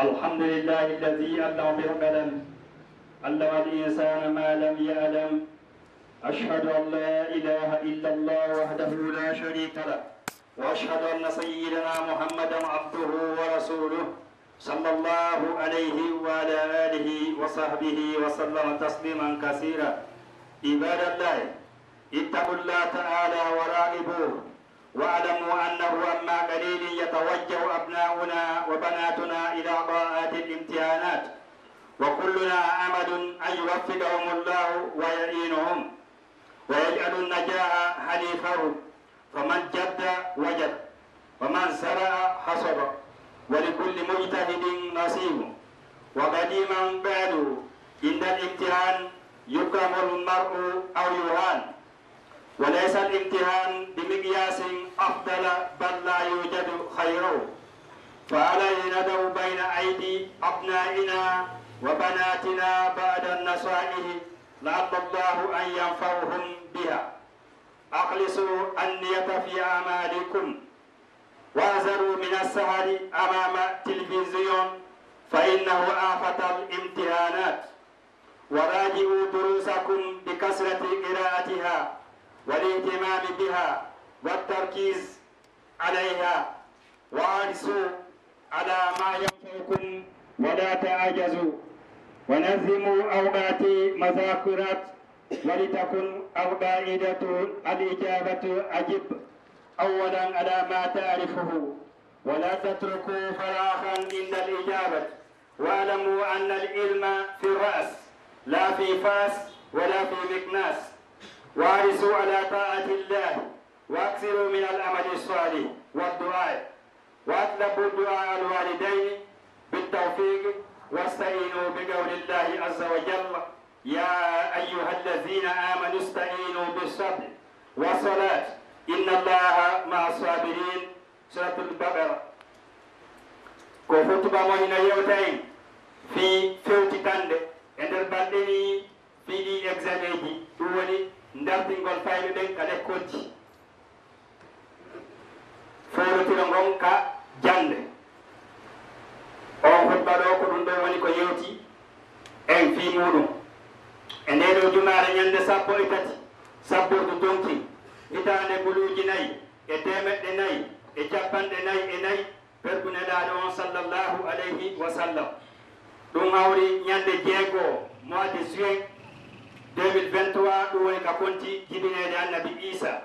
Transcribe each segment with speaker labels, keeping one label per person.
Speaker 1: الحمد لله الذي علم بالقلم علم الإنسان ما لم يعلم. أشهد أن لا إله إلا الله وحده لا شريك له وأشهد أن سيدنا محمدا عبده ورسوله صلى الله عليه وعلى آله وصحبه وسلم تسليما كثيرا. عباد الله اتقوا الله تعالى وراقبوه. واعلموا أنه أما قليل يتوجه أبناؤنا وبناتنا إلى طاعات الامتحانات وكلنا أمل أن يوفقهم الله ويعينهم ويجعل النجاح حليفه فمن جد وجد ومن سرع حصد ولكل مجتهد نصيب. وقديما بعد عند الامتحان يكرم المرء أو يهان. وليس الامتحان بمقياس أفضل بل لا يوجد خيره فعلينا ندعو بين أيدي أبنائنا وبناتنا بعد النصائح لعل الله أن ينفعهم بها. أخلصوا النية في أعمالكم. واحذروا من السهر أمام التلفزيون فإنه آفة الامتحانات وراجعوا دروسكم بكثرة قراءتها. والاهتمام بها والتركيز عليها. وارسوا على ما ينفعكم ولا تعجزوا. ونظموا أوقات مذاكرات ولتكن أوقائدة الإجابة أجب. أولا على ما تعرفه. ولا تتركوا فراغا عند الإجابة. واعلموا أن العلم في الرأس لا في فاس ولا في مكناس وارسوا على طاعة الله واكثروا من العمل الصالح والدعاء. وأطلبوا دعاء الوالدين بالتوفيق واستعينوا بقول الله عز وجل يا أيها الذين آمنوا استعينوا بالصبر والصلاة. إن الله مع الصابرين. سورة البقرة. ko hutba mo hina yewtayin fi fewtitande e nder balɗe ni dartingol fayɓe ɓen ka lekkolji forotiro ngon ka jande. On hutba ɗo ko ɗum ɗo woni ko yewti en fi muɗum. E nde ɗo jumare ñande sappo e tati sabbordu donki hitande buluji nayyi e temeɗɗe nayyi e capanɗe nayyi e nayyi e perguneɗaaɗo on sallllahu alayhi wa sallam. Ɗum hawri ñande jeego mois de juin 2023 ɗum woni ka konti jibineede annabi isa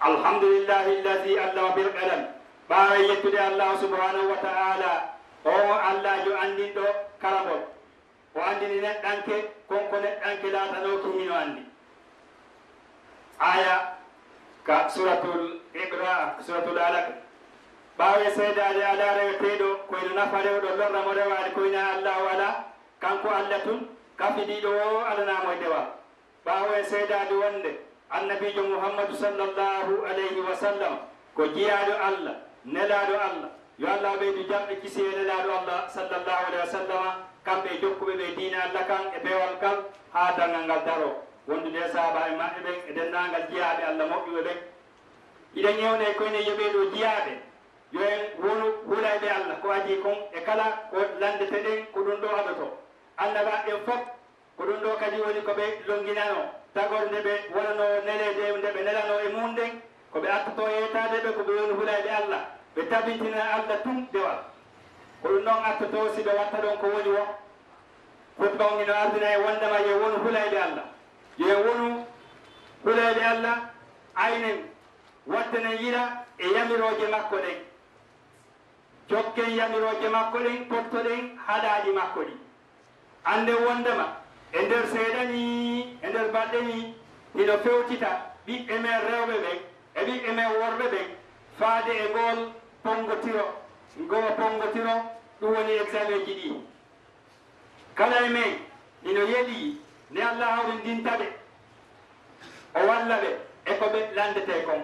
Speaker 1: alhamdulillahi lladi allah wa birɗanal ɓaawa yettude allahu subhanahu wa ta'ala. O allah jo anndinɗo karamol o anndini neɗɗanke konko neɗɗanke laatanoki hino anndi. Aya ka suratul ibra suratul alaq. Ɓaawe seedaade ala rewteeɗo koyno nafa rewɗo lorramo rewaade koyna allahu ala kanko allah tun kafiɗiɗo o alanamo e dewa. Ɓawo e seedade wonde annabijo muhammadou sallllahu alayhi wa sallam ko jiyaɗo allah nelaɗo allah. Yo allah ɓeydu jamɓe kisi e nelaɗo allah sallllahu alayhi wa sallama kamɓe e jokkuɓe ɓe diine allah kan e bewal kan ha dangal ngal daro. Wondude e maɓɓe ɓen e denndangal jiyaɓe allah moƴƴuɓe ɓen. Iɗen ewne e koyne yoɓeɗo jiyaɓe yo en wonu huulayɓe allah ko adi kon e kala ko landete ɗen ko ɗum ɗo aɓeto annabaɓen fof ko ɗum ɗo kadi woni koɓe longinano tagore nde ɓe wonano nelede nde ɓe nelano e mum ɗen koɓe attoto yeytade ɓe koɓe woni hulayɓe allah ɓe tabintina allah tum dewal ko ɗum noon attoto si ɓe watta ɗon ko woni wo hutba on ino ardina e wondema yo wonu hulayɓe allah yo wonu hulayɓe allah aynen waddenen yiɗa e yamiroje makko ɗen jokken yamiroje makko ɗen pottoɗen haɗaji makko ɗi annde wondema e nder seeɗa ni e nder balɗe ni hino fewtita ɓiɓɓe men rewɓe ɓen e ɓiɓɓe men worɓe ɓen faade e ngool pongotiro ngoo pongotiro ɗum woni examen ji ɗi. Kala e men ino yeeɗi nde allah hawrindinta ɓe o walla ɓe e ko ɓe landete kon.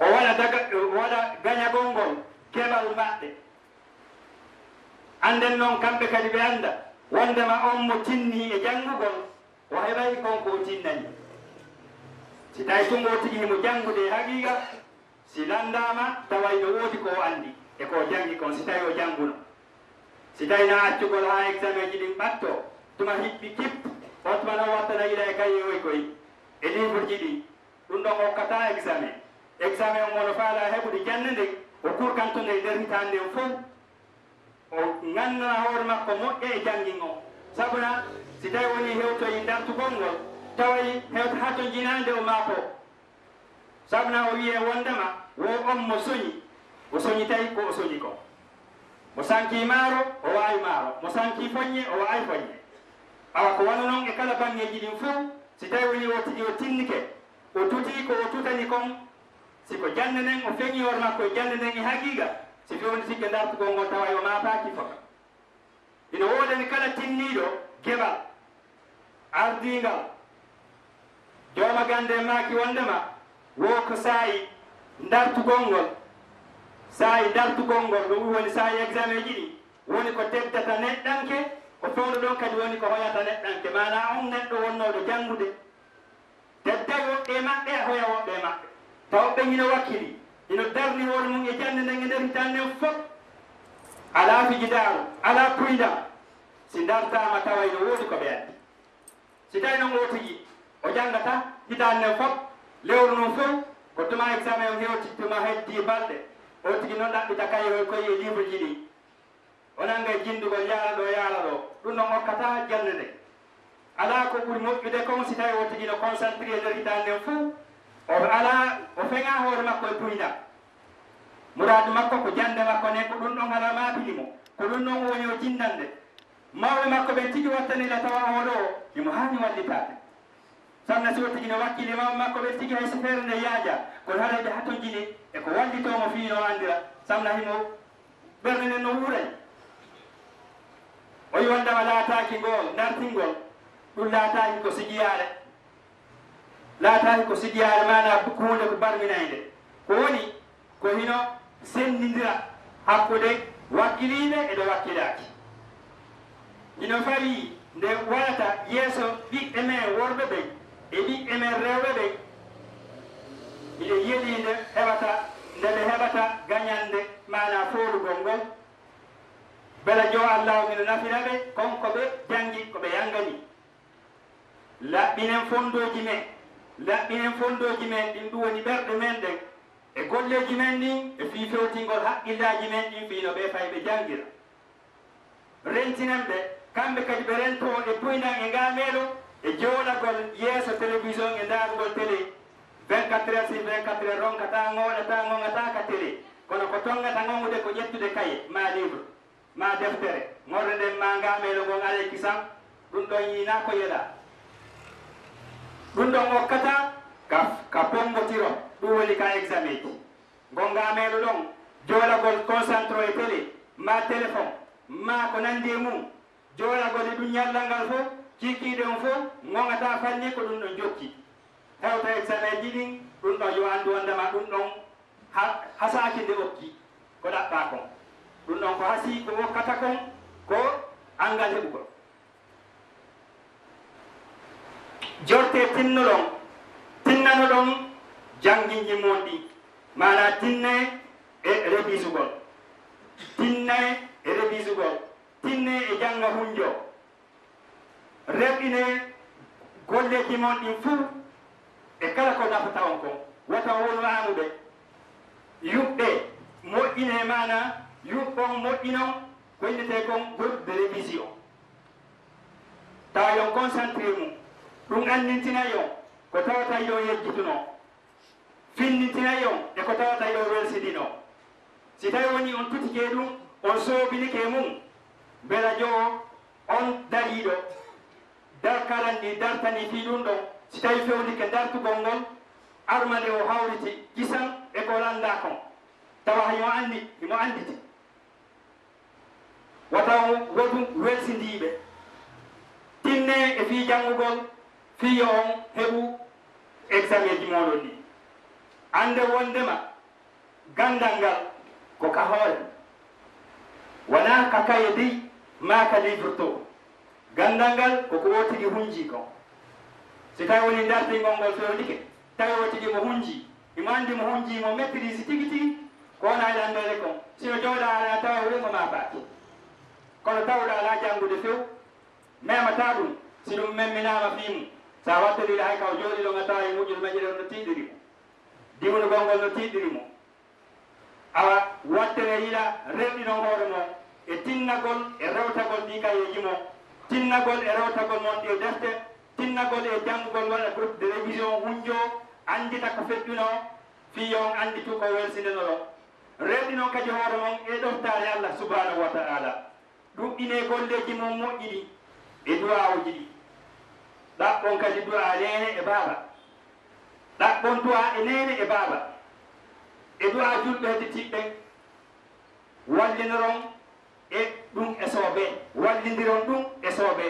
Speaker 1: O waɗa daga waɗa gañagol ngol keɓal maɓɓe. annden noon kamɓe kadi ɓe annda. Wondema on mo tinni e janngugol o heɓay konko o tinnani. Si tawi tungo tigi himo janngude e haqiqa si landama taway no woodi ko o anndi e ko janngi kon si tawi o jannguno si tawi na accugol haa examen ji ɗin ɓatto tuma hiɓɓi kip on tuma noon wattana ila e kaye oy koy. E livre ji ɗi ɗum ɗon hokkata examen. Examen mono faala heɓude jannde nde o kurkantonde e nder hitande o fof o gandana hoore makko moƴƴa e jangin o sabuna si tawi woni hewtoyi dartugol ngol tawayi hewta ha to jinande o maako sabuna o wiye wondema wo on mo soñi o soñi tawi ko o soñi ko. Mo sanki maaro o wawi maaro mo sanki foññe o wawi foññe awa ko wano noon e kala bangeji ɗin fof si tawi woni o o tinnike o tuti ko o tutani kon siko jannde nden o feŋi hoore makko e jande nden e haqiqa si fewni sikke dartugol ngol tawa yo mataki foka ina woodani kala tinniiɗo geɓal ardingal jooma gande maki wondema wo ko saayi dartugol ngol saayi dartugol ngol ɗum woni saayi examen ji ɗi woni ko teddata neɗɗanke ko fewno ɗon kadi woni ko hoyata neɗɗanke mana on neɗɗo wonnoɗo janngude tedda woɓɓe maɓɓe hoya woɓɓe maɓɓe taw ɓe ino wakkili ino darni hoore mum e jande nden e nder hitannen fof. Ala fijidaaro ala kuyda si dartama tawa ino woodi ko ɓe addi. Si tawi noon wotuji o janngata hitannen fof. Lewru num fof ko tuma examen o hewti tuma heddi e balɗe. O tigi noon ɗaɓɓita kaye koye livre ji ɗi. O nanga e jinndugol yaara ɗo yaara ɗo. Ɗum noon hokkata jande nde. Ala ko ɓuri moƴƴude kon si tawi o tigi no concentré e nder hitannen fof o ala o feŋa hoore makko e puyda muradu makko ko jande makko nen ko ɗum ɗon ala maabili mo ko ɗum ɗon woni o jinnande. Mawɓe makko ɓen tigi wattanila tawa oɗo o e imo hani wallitade sanna si o tigi no wakkili mawɓe makko ɓen tigi hayso feere nde yaaja kono harayde hatojini eko wallitomo fiino andira samna himo ɓerde nden no wuuray. O yiwandama laataki ngol dartingol ɗum laataki ko sigiyaare. laataaki ko sigiyaare maɗa hunde ko barminayde ko woni ko hino sendidira hakkude wakkiliɓe eɗo wakkilaki hino farii nde walata yeeso ɓiɓɓe men worɓe ɓen e ɓiɓɓe men rewɓe ɓen ine yeɗii nde heɓata nde ɓe heɓata gañande mana foolugol ngol. Bela jo allahu mino nafira ɓe konko ɓe jangi koɓe yangani laɓɓinen fondoji men laɓɓi hen fondoji men ɗin ɗum woni ɓerɗe men ɗen. E golleji men ɗin e fifewtingol haqqillaji men ɗin fino ɓe fay ɓe jangira rentinen ɓe kamɓe kadi ɓe rento e puynan e ngameɗo e jooɗagol yeeso télévision e ndaarugol télé. 24 heures sur 24 heures ronkata ngoɗata gongataka télé. Kono ko tongata gongude ko ƴettude kaye ma livre ma deftere. Ngorde nden ma ngameɗo ngon alay e kisan ɗum ɗon yina ko yeɗa ɗum ɗon hokkata ka ka pongotiro. Ɗum woni ka examen ji gongameɗo ɗon joɗagol concentre e télé ma téléphone ma ko nandi e mum. Joɗagol e ɗum ñallal ngal fof kikiɗe on fof gogata fanni ko ɗum ɗon jokki. Hewta examen ji ɗin ɗum ɗon yo anndu wondema ɗum ɗon hasaki nde okki ko ɗaɓɓa kon. Ɗum ɗon ko hasi ko wokkata kon ko angal heɓugol. jorte tinnoɗon tinnano ɗon janginji mon ɗi mana tinne e rebisugol. Tinne e rebisugol. Tinne e janga hunjo. Reɓine golleji mon ɗin fuu e kala ko nafata on kon. Wata wonu amuɓe yuɓɓe moƴƴine mana yuɓɓon moƴƴinon ko innete kon groupe de révision tawa yon concentré mum. Ɗum annintina yon ko tawata yo yejjituno fin nintinayo e ko tawata yo welsidino si tawi woni on tutike ɗum on soobinike mum mbela jo on dariɗo darkaranɗi dartani fi ɗum ɗo si tawi fewnike dartugol ngol armande o hawriti kisan e ko landa kon tawa himo andi himo anditi wataw wodu welsindiɓe tinne e fi janngugol fiyo on heɓu examen ji moɗon ɗi ande wondema gandal ngal ko ka hoore wona ka kaye dey ma ka livre to gandal ngal koko wotigi hunji kon si tawi woni dartingol ngol fewnike tawi wotigi mo hunji imo andi mo hunjimo maitrise tigi tigi ko wona ilandede kon sino jooɗa ala tawa wurengo ma baaki kono tawɗa ala janngude few memata ɗum si ɗum memminama fimu so a wattoriɗa hay kaw jooɗiɗo gadda e muƴƴol e majjere on no tiiɗiri mo. Diwnugol ngol no tiiɗiri mo. Awa wattere yiɗa rewɗino hoore mo e tinnagol e rewtagol ɗi kayeji mo tinnagol e rewtagol mon ɗi e defte. Tinnagol e janngugol waɗa groupe de révision hunjo anndita ko feƴƴuno. Fi on anndi tu ko welsindenoro rewɗi noon kadi hoore mon e ɗoftaare allah subhanahu wa taala. Ɗuɓɓine golleji mum moƴƴiɗi e duwawuji ɗi. ɗaɓɓon kadi du'a nene e baaba. Ɗaɓɓon duwa e nene e baaba. E du'a julɓe heditiɓɓe wallinoron e ɗum e soobe. Wallidiron ɗum e soobe.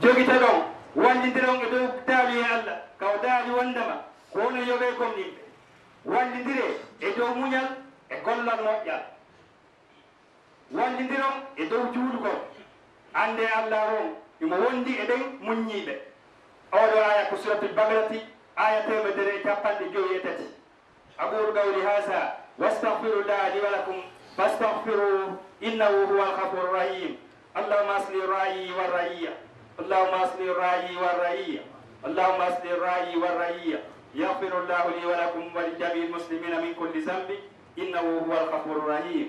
Speaker 1: Jogita ɗon wallidiron e dow daali e allah kaw daali wondema ko wono yoɓe e gomninɓe wallidire e dow muñal e gollal moƴƴal. Wallidiron e dow juulugol ande allah on e ɗen muññiɓe oɗo aya ko suratul bagrati aya temedere e capanɗe joyi e tati aqulu qawli hasa wastahfirullah li walakum fastahfiru innahu huwa alghafuru rahim allahuma asli rayi warrayiya allahuma asli rayi warrayiya allahuma asli rayi warrayiya يغفر الله لي ولكم ولجميع المسلمين من كل ذنب انه هو الغفور الرحيم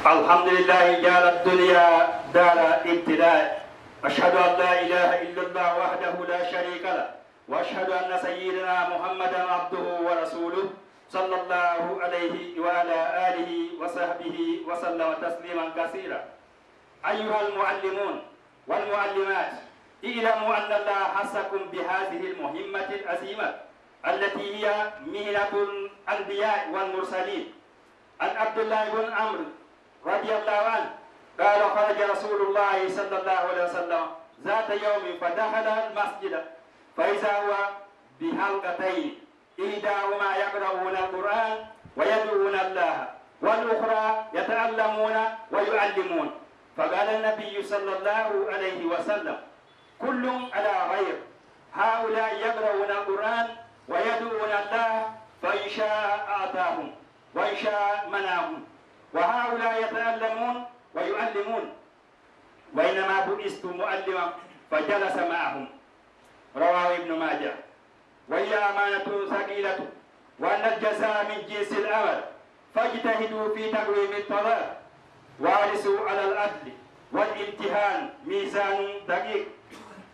Speaker 1: الحمد لله جعل الدنيا دار ابتلاء. أشهد أن لا إله إلا الله وحده لا شريك له. وأشهد أن سيدنا محمدا عبده ورسوله صلى الله عليه وعلى آله وصحبه وسلم تسليما كثيرا. أيها المعلمون والمعلمات اعلموا أن الله حسكم بهذه المهمة العظيمة التي هي مهنة الأنبياء والمرسلين. عن عبد الله بن عمرو رضي الله عنه. قال خرج رسول الله صلى الله عليه وسلم ذات يوم فدخل المسجد. فإذا هو بحلقتين إحداهما يقرؤون القرآن ويدعون الله والأخرى يتعلمون ويعلمون. فقال النبي صلى الله عليه وسلم كل على غير هؤلاء يقرؤون القرآن ويدعون الله فإن شاء أعطاهم وإن شاء منعهم. وهؤلاء يتعلمون ويعلمون. وإنما بعثت معلما فجلس معهم. رواه ابن ماجه. وهي أمانة ثقيلة وأن الجزاء من جنس الأمل. فاجتهدوا في تقويم الطلاب وارسوا على العدل والامتحان ميزان دقيق.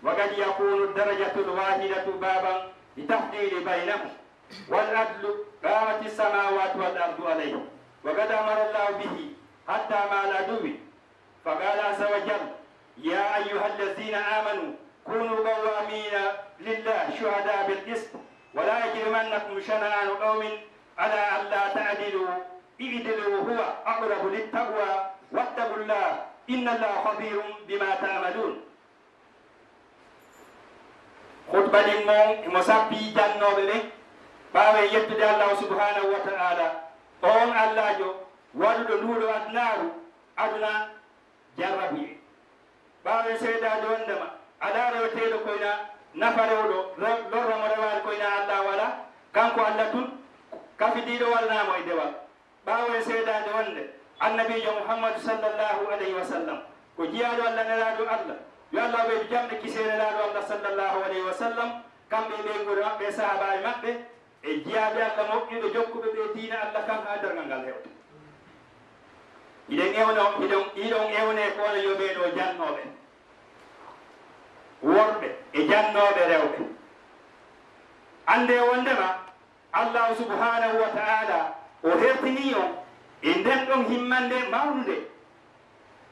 Speaker 1: وقد يكون الدرجة الواحدة بابا لتفضيل بينهم. والعدل قامت السماوات والأرض عليه. وقد أمر الله به حتى مع العدو فقال عز وجل يا أيها الذين آمنوا كونوا قوامين لله شهداء بالقسط ولا يجرمنكم شنآن قوم على ألا تعدلوا. اعدلوا هو أقرب للتقوى واتقوا الله إن الله خبير بما تعملون. خطبة لمون مسابي جنوب ɓawe yettude allahu subhanahu wa ta'ala on allahjo waɗuɗo nduɗo adnaaru aduna jarrabu e. Ɓaawe seedade wondema ala reweteɗo koyna nafa rewɗo lorramo rewani koyna allah wala kanko allah tun kafidiɗo walnamo e dewal. Ɓawe seedade wonde annabijo mouhammadou sallllahu alayhi wa sallam ko jiyaɗo allah nelaɗo allah yo allah ɓeydu jamɗe kiseelelaɗo allah sallllahu alayhi wa sallam kamɓe ɓe guure maɓɓe sahabaɓe maɓɓe e jiyaaɓe allah moƴƴuɓe jokkuɓe ɓe diina allah kam haa dargal ngal hewta iɗen ewno iɗon iɗon ewne kono yo ɓeeɗo jannooɓe worɓe e jannooɓe rewɓe. Annde e wondema allahu subhanahu wa taala o hertini on e nden ɗon himmande mawnude.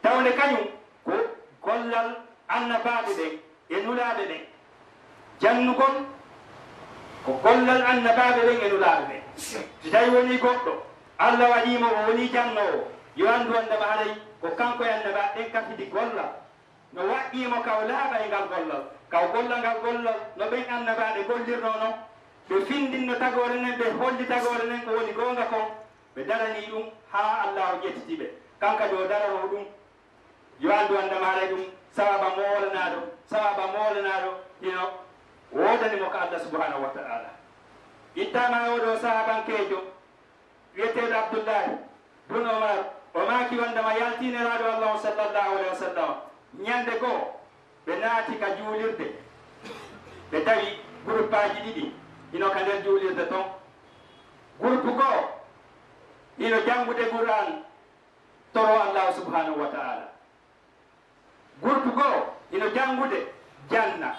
Speaker 1: Tawde kañum ko gollal annabaaɓe ɓen e nulaaɓe ɓen jannugol ko gollal annabaɓe ɓen e nulaaɓe ɓe. So tawi woni goɗɗo allah waɗimo o woni jannowo yo anndu annaba haray ko kanko e annaba ɗen kafidi gollal. No waɗɗimo kaw laaɓa e ngal gollal. Kaw gollal ngal gollal no ɓen annabaɓe gollirno noon ɓe findinno tagore nen ɓe holli tagore nen ko woni gonga kon. Ɓe darani ɗum ha allah o ƴettitiɓe. Kankadi o darano ɗum yo anndu annama haray ɗum sawaba molanaɗo sawaba molanaɗo ino wodanimo ko allah subahanahu wa taala. Ittama e oɗo sahabankejo wiyeteɗo abdoullahi bun omar o maaki wondema yaltineraɗo allahu sallllahu alayhi wa sallam. Ñande goo ɓe naati ka juulirde. Ɓe tawi groupe aji ɗiɗi ino ka nder juulirde ton. Groupe goo ino janngude qur'an toro allahu subhanahu wa taala. Groupe goo ino janngude janna.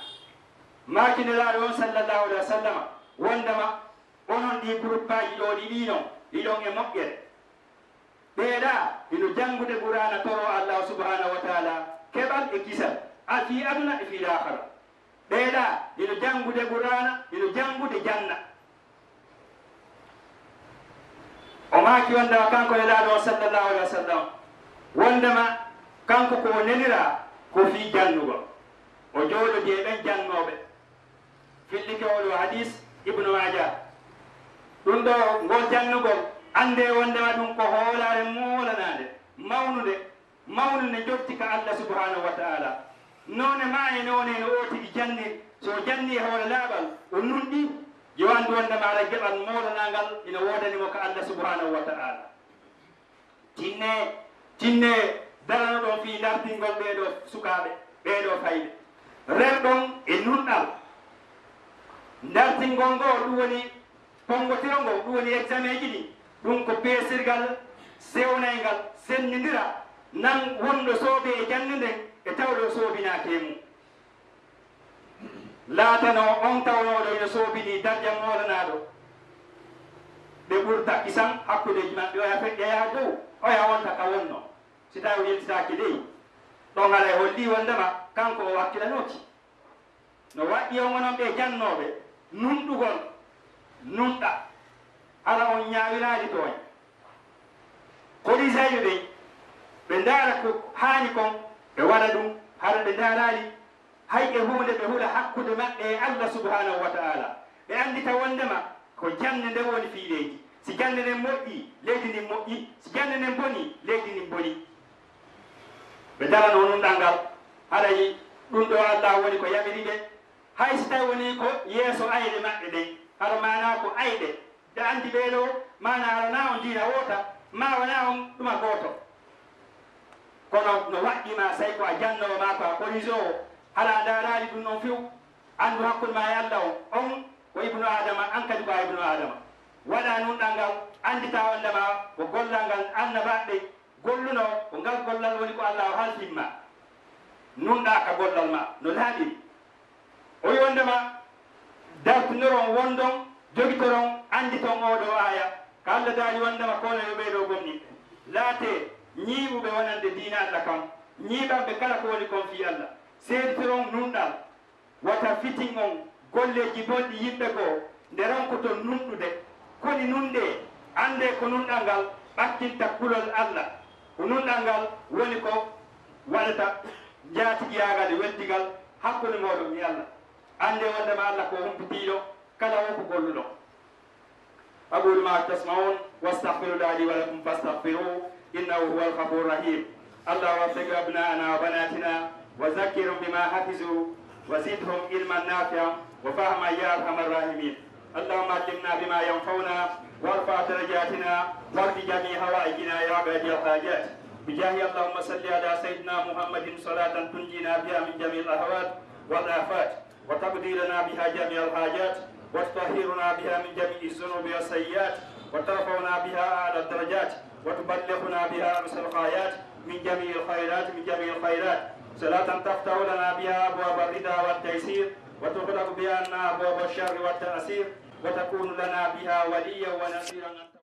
Speaker 1: makinelaɗo on sallllahu alih wa sallama wondema onon ɗi groupe aji ɗo ɗi ɗino ɗiɗon e moƴƴere ɓeeɗa ino janngude ɓurana toro allahu subhanahu wa taala keɓal e kisal. A fi aduna e fi lahara ɓeeɗa ino janngude ɓurana ino janngude janna. O maaki wondema kanko lelaaɗo o sallllahu alih wa sallam wondema kanko ko nelira ko fi jannugo. O jooɗodi e ɓen jannoɓe fillikewol hadis ibnu maja ɗum ɗo ngo jannugol annde wondema ɗum ko hoolare moolanade mawnude mawnu ne jotti ka allah subhanahu wa taala. Noone ma e noone no o tigi e janni so janni e hoore laaɓal o nunɗi yo jowandu wondema ala geɓal moolanangal ina woodanimo ko allah subhanahu wa taala. Tinne tinne darano ɗon fi dartingol ɓeeɗo sukaaɓe ɓeeɗo fayde. Rerɗon e nunɗal dartingol ngo ɗum woni pongotiro ngo ɗum woni examen ji ɗi ɗum ko peesirgal sewnaygal sennidira nan wonɗo soobe e jannde nden e tawɗo soobinaake mum. Laatano on tawnoɗo ene soobini darja moolanaɗo. Ɓe ɓurta isan hakkudeji maɓɓe oya feƴƴa yaha dow oya wonta ka wonno. Si tawi yeltitaake dey ɗon ala e holli wondema kanko o hakkilanoki no waɗɗi on onon ɓe jannoɓe numɗugol numɗa. Ala on ñawiraali ɗoon kolisajo ɓen ɓe ndaara ko haani kon ɓe waɗa ɗum hara ɓe ndaaraali hay e huunde ɓe hula hakkude maɓɓe e allah subhanahu wa taala. Ɓe anndita wondema ko jannde nde woni fii si jannde nden moƴƴi leydi ndin moƴƴi. Si jannde nden boni leydi ndin boni ɓe darano nunɗal ngal haɗayi ɗum ɗo allah woni ko yamiri ɓe hay so tawi woni ko yeeso ayɗe maɓɓe ɗen aɗa mana ko ayɗe. Ɓe andi ɓeeɗo mana alana on diina woota ma wona on ɗuma gooto. Kono no waɗɗima say ko a jannowo ma ko a corrige o. Hala ndaraji ɗum noon few andu hakkude ma e allah on on ko ibnu adama an kadi ko a ibnu adama waɗa nunɗal ngal andita wondema ko gollal ngal annabaɓe golluno ko ngal gollal woni ko allah o haltinma nunɗa ka gollal ma no laaɓiri o wi wondema dartinoron wondon jogitoron anditon oɗo aya ko allah daali wondema kono yo ɓeyɗo gomniɓe laate ñiiɓuɓe wonande diina allah kam ñiiɓanɓe kala ko woni kon fi allah seeditoron nunɗal wata fitin on golleji bonɗi yimɓe goo nde ronkoto nunɗude koni nunɗe ande ko nunɗal ngal ɓakkinta kulol allah ko nunɗal ngal woni ko waɗata jaatigiyagal weddigal hakkude moɗon e allah عندي ولا ما لك وهم بتيلو كلا وهم بقولوا أقول ما تسمعون واستغفروا لي ولكم فاستغفروا إنه هو الغفور الرحيم الله وفق أبنائنا وبناتنا وذكرهم بما حفظوا وزدهم علما نافعا وفهما يا أرحم الراحمين اللهم علمنا بما ينفعنا وارفع درجاتنا وارفع جميع هوائجنا يا عباد الحاجات بجاه اللهم صل على سيدنا محمد صلاة تنجينا بها من جميع الأهوال والآفات وتقضي لنا بها جميع الحاجات وتطهرنا بها من جميع الذنوب والسيئات وترفعنا بها أعلى الدرجات وتبلغنا بها أمس الغايات من جميع الخيرات من جميع الخيرات. صلاة تفتح لنا بها أبواب الرضا والتيسير وتغلق بها أبواب الشر والتأثير وتكون لنا بها وليا ونصيرا.